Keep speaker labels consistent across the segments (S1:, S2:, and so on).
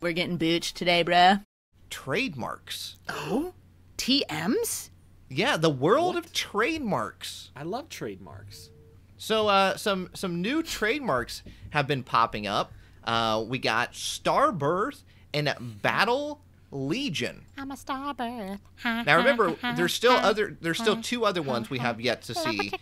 S1: we're getting booched today, bruh.
S2: Trademarks.
S1: Oh? TMs?
S2: Yeah, the world of trademarks.
S3: I love trademarks.
S2: So, uh, some some new trademarks have been popping up. Uh, we got Starbirth and Battle Legion.
S1: I'm a starbirth.
S2: Now remember, there's still other there's still two other ones we have yet to see.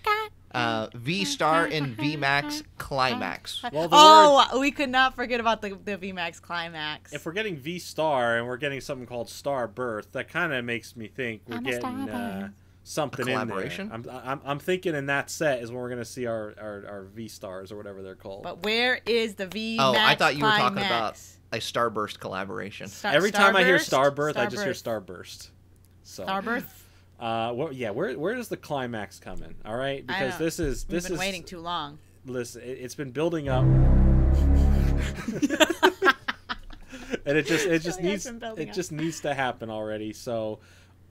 S2: Uh, V Star and V Max Climax.
S3: Well, the word,
S1: Oh, we could not forget about the, the VMAX climax.
S3: if we're getting V Star and we're getting something called Star Birth, that kind of makes me think we're
S1: I'm a
S3: getting uh, something
S2: A
S3: in
S2: collaboration?
S3: there. I'm, I'm, I'm thinking in that set is when we're gonna see our, our, our V Stars or whatever they're called.
S1: but where is the VMAX
S2: Oh, I thought you were talking about a Starburst collaboration.
S1: Star-
S3: Every time I hear
S1: Starburst?
S3: Starbirth, I just hear
S1: Starbirth.
S3: Starburst. So,
S1: Starbirth.
S3: Uh, what, yeah, where where does the climax come in? All right, because this is
S1: We've
S3: this
S1: been
S3: is
S1: waiting too long.
S3: listen, it, it's been building up. and it just it just
S1: Really
S3: needs it
S1: up.
S3: just needs to happen already. So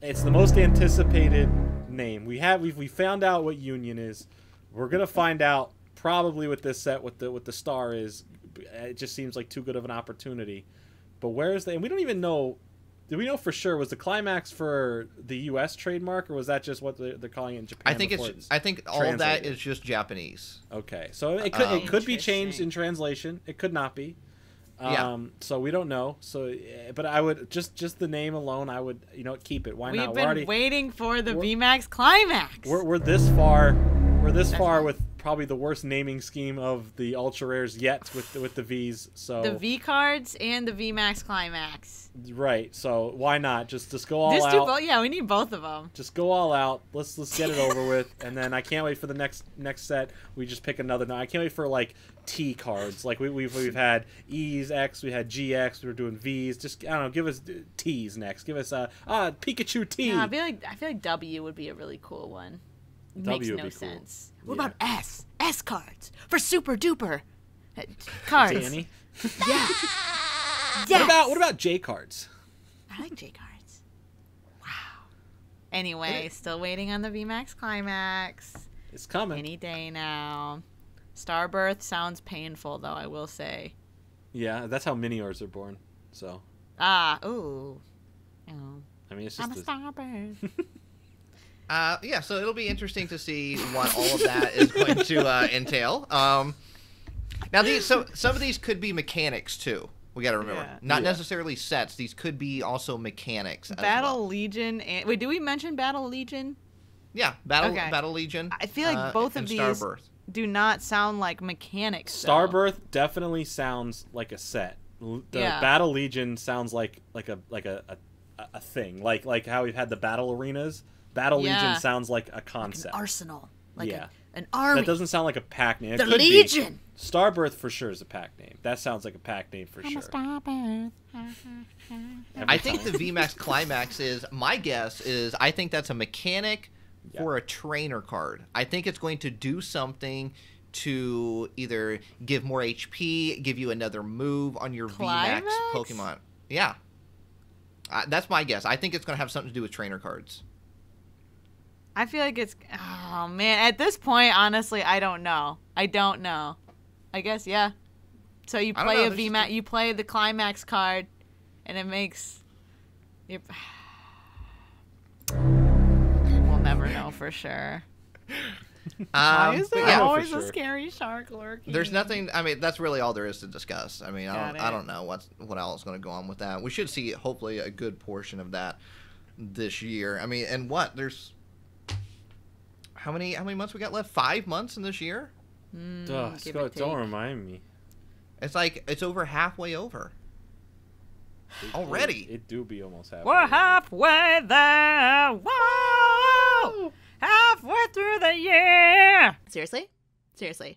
S3: it's the most anticipated name. We have we we found out what Union is. We're gonna find out probably with this set what the what the star is. It just seems like too good of an opportunity. But where is the and we don't even know do we know for sure was the climax for the U.S. trademark or was that just what they're, they're calling it in Japan?
S2: I think
S3: before
S2: it's I think all of that
S3: translated?
S2: is just Japanese.
S3: Okay, so it could
S2: Um,
S3: it could be changed in translation. It could not be.
S2: Yeah.
S3: Um, so we don't know. So, eh, but I would just just the name alone. I would you know keep it. Why
S1: We've
S3: not?
S1: been
S3: We're already
S1: waiting for the
S3: we're-
S1: VMAX climax.
S3: we're, we're this far. We're this far
S1: Definitely.
S3: with probably the worst naming scheme of the ultra rares yet with the, with the V's. So
S1: the V cards and the V Max climax.
S3: right. So why not just just go all
S1: Just
S3: out?
S1: do both. Yeah, we need both of them.
S3: Just go all out. Let's let's get it over with, and then I can't wait for the next next set. We just pick another. I can't wait for like T cards. Like we, we've we've had E's, X, we had GX. We were doing V's. Just I don't know. Give us T's next. Give us uh ah Pikachu T.
S1: Yeah, I feel like I feel like W would be a really cool one. It
S3: W
S1: Makes no
S3: be cool.
S1: sense. What
S3: Yeah.
S1: about S? S cards for super duper uh, cards.
S3: Dani.
S1: Yeah.
S3: What about what about J cards?
S1: I like J cards. Wow. Anyway, still waiting on the VMAX climax.
S3: It's coming.
S1: Any day now. Starbirth sounds painful though, I will say.
S3: Yeah, that's how Miniors are born. So
S1: Ah, ooh. Oh.
S3: I mean, it's just.
S1: I'm a
S3: a,
S1: starbird.
S2: Uh, yeah, so it'll be interesting to see what all of that is going to uh, entail. Um, now, these so some of these could be mechanics too. We got to remember,
S1: Yeah.
S2: not
S3: Yeah.
S2: necessarily sets. These could be also mechanics. as
S1: Battle
S2: well.
S1: Legion and wait, do we mention Battle Legion?
S2: Yeah, battle
S1: Okay.
S2: battle legion.
S1: I feel like
S2: uh,
S1: both of these
S2: Starbirth.
S1: do not sound like mechanics. though.
S3: Starbirth definitely sounds like a set. The
S1: Yeah.
S3: Battle Legion sounds like like a like a, a, a thing. Like like how we've had the battle arenas. Battle
S1: Yeah.
S3: Legion sounds like a
S1: An
S3: concept.
S1: arsenal. Like
S3: Yeah.
S1: a, an army.
S3: that doesn't sound like a pack name. It
S1: the
S3: could be.
S1: Legion.
S3: Starbirth for sure is a pack name. That sounds like a pack name for sure.
S1: Starbirth.
S2: I think
S3: time.
S2: the VMAX climax is my guess is I think that's a mechanic
S3: Yeah.
S2: for a trainer card. I think it's going to do something to either give more HP, give you another move on your
S1: Climax?
S2: VMAX Pokemon. Yeah. Uh, that's my guess. I think it's going to have something to do with trainer cards.
S1: I feel like it's. Oh man, at this point, honestly, I don't know. I don't know. I guess yeah. So you play
S2: know,
S1: a
S2: this is
S1: VMAX, you play the climax card, and it makes. Your... we'll never know for sure. Why
S2: Um,
S1: is there
S2: yeah,
S3: for
S1: always a scary shark lurking?
S2: there's nothing. I mean, that's really all there is to discuss. I mean, I don't. I don't know what's what else is going to go on with that. We should see hopefully a good portion of that this year. I mean, and what there's how many how many months we got left? Five months in this year.
S1: Mm,
S3: Ugh, Scott, don't remind me.
S2: It's like it's over halfway over
S3: It-
S2: already.
S3: It, it do be almost halfway.
S1: We're halfway there. Whoa! Halfway through the year. Seriously? Seriously.